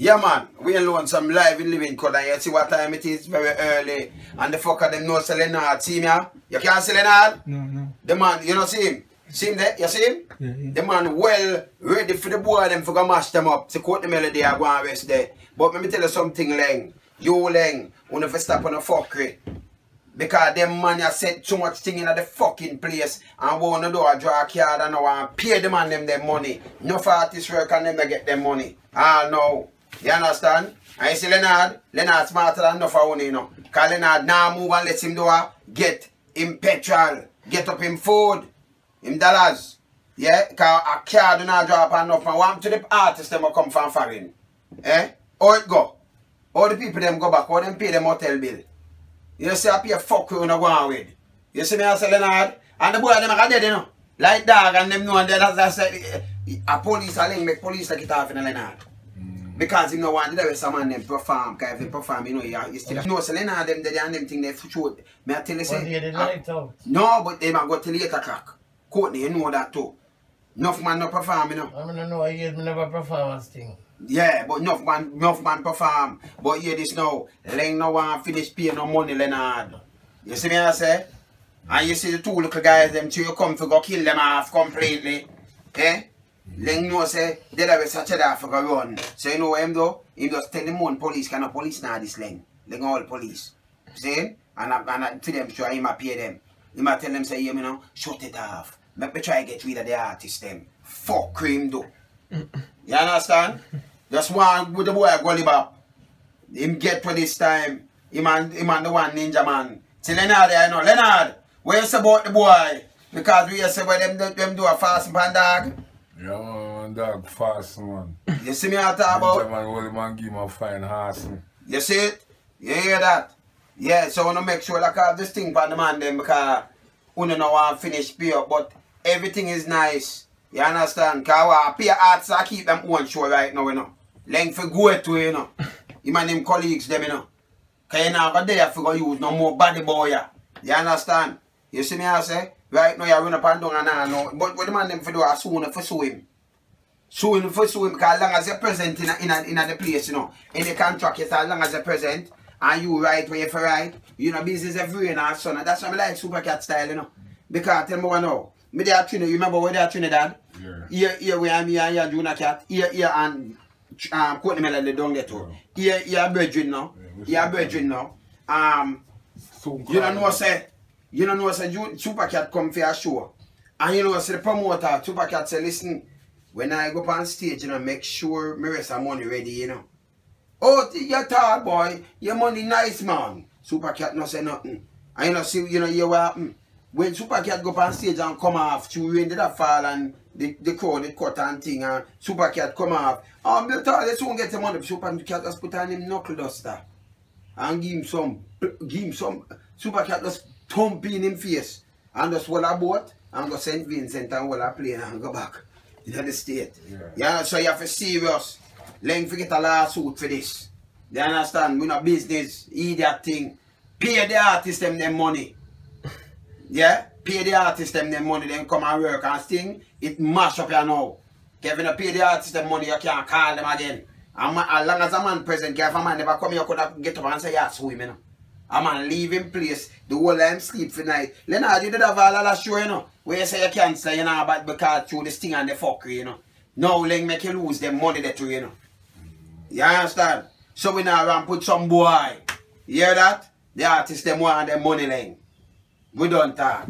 Yeah, man. Wayne Lonesome live in living and you see what time it is, very early. And the fucker them know say Leonard. See me? ah? You can't see Leonard? No, no. The man, you know see him? See him there? You see him? Yeah, yeah. The man well ready for the boy them for go mash them up. To quote the melody I go and rest there. But let me tell you something, Laing. You Laing, you never stop on the fuckery. Because them man you said too much thing in the fucking place and wanna do a draw a card and now and pay the man them their money. No for artist work and them they get them money. Ah no. You understand? And you see Leonard, Leonard smarter than enough for one, you know. Cause Leonard now move and let him do a get him petrol, get up him food, him dollars. Yeah, cause a car do not drop enough and want to the artist them come from foreign. Eh? How it go? All the people them go back, how them pay them hotel bill. You see I pay a fuck you no go on with. You see me I say Leonard? And the boy them are dead, you know. Like dog and them know and that's that's uh, a police a link make police take it off in Leonard. Because you know what, the rest of man them perform, cause if they perform, you know, you, you still you know, so them they and them thing they shoot. May I tell you But say they the ah, light out. No, but they might go till 8 o'clock. Courtney, you know that too. Enough man no perform, you know. I I know I hear me never performance thing. Yeah, but enough man, enough man perform. But hear this now, Laing no want finish pay no money, Leonard. You see me I say? And you see the two little guys, them two you come to go kill them off completely. Eh? Laing know say, they have such a that for go run. So you know him do? Him just tell them one police, can no police now this Laing. Laing all police. See? And, I, and I, to them, sure him a pay them. Him a tell them say, you know, shut it off. Make me try get rid of the artist them. Fuck cream do. You understand? Just one with the boy Gully Bop. Him get for this time. Him and him and the one Ninjaman. See Leonard I know. Leonard, you about the boy? Because we say where them, them do a fast pan dog. Yeah, man, dog fast, man. You see me I talk about? man, holy man, give him a fine horse. You see it? You hear that? Yeah, so I wanna make sure like I have this thing for the man them because we don't know want finish pay up, but everything is nice. You understand? Cause I pay arts I keep them one show right now, you know. Length for go to you know. Him and them colleagues them, you know. Cause you go there for go use no more body boy. Yeah. You understand? You see me I say? Right now you run up and down and I know. But what the man them for do I soon for sue him. Sue him for sue him because long as you're present in a, in a, in a the place, you know. In the contract, yes, as long as you're present and you right where you for right, you know, business every and son. And that's why I like Supercat style, you know. Because tell me what now. Me there at Trinidad, you remember where they are Trinidad? Yeah. Here, here where I'm here, here Junior Cat, here, here and um, Courtney Melody down there too. Here, here Brethren now. Yeah, we Here Brethren now. Um, Soon you don't call know him. say, you don't know say Ju- Supercat come for a show. And you know say the promoter, Supercat say, listen, when I go up on stage, you know, make sure me rest of money ready, you know. Oh, you're tall boy, your money nice man. Super Supercat no say nothing. And you know, see, you know, you what happen. When Supercat go up on stage and come off, two rain did a fall and the, the crowd it cut and thing and Supercat come off. Um, they thought they soon get the money. Supercat just put on him knuckle duster and give him some, give him some, Supercat just thump in him face and just hold a boat and go St. Vincent and hold a plane and go back in the state. Yeah. Yeah, so you have to serious. Laing forget a lawsuit for this. You understand? We not business, idiot thing. Pay the artist them them money. Yeah? Pay the artist them them money, then come and work and sting. It mash up here now. Kevin, you pay the artist them money, you can't call them again. And as long as a man present, if a man never come here, could get up and say, yeah, sue him, you know. A man leave him place, the whole time sleep for night. Leonard, you did have all that show, you know, where you say you cancel, you know, but because through this thing and the fuckery, you know. Now, Laing make you lose them money that you, you know. You understand? So we now run put some boy. You hear that? The artist them want them money, Laing. We don't talk.